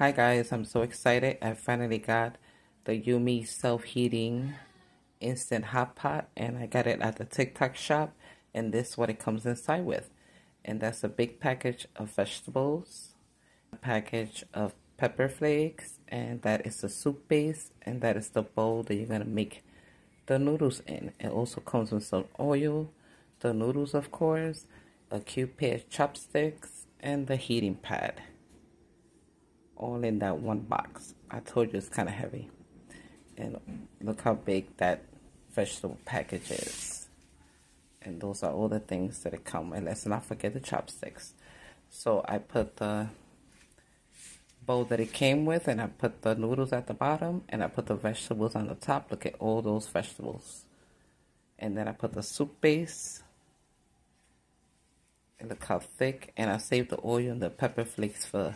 Hi guys, I'm so excited. I finally got the Yumi self-heating instant hot pot and I got it at the TikTok shop and this is what it comes inside with. And that's a big package of vegetables, a package of pepper flakes, and that is the soup base and that is the bowl that you're going to make the noodles in. It also comes with some oil, the noodles of course, a cute pair of chopsticks, and the heating pad all in that one box. I told you it's kind of heavy. And look how big that vegetable package is. And those are all the things that it come. And let's not forget the chopsticks. So I put the bowl that it came with and I put the noodles at the bottom and I put the vegetables on the top. Look at all those vegetables. And then I put the soup base. And look how thick. And I saved the oil and the pepper flakes for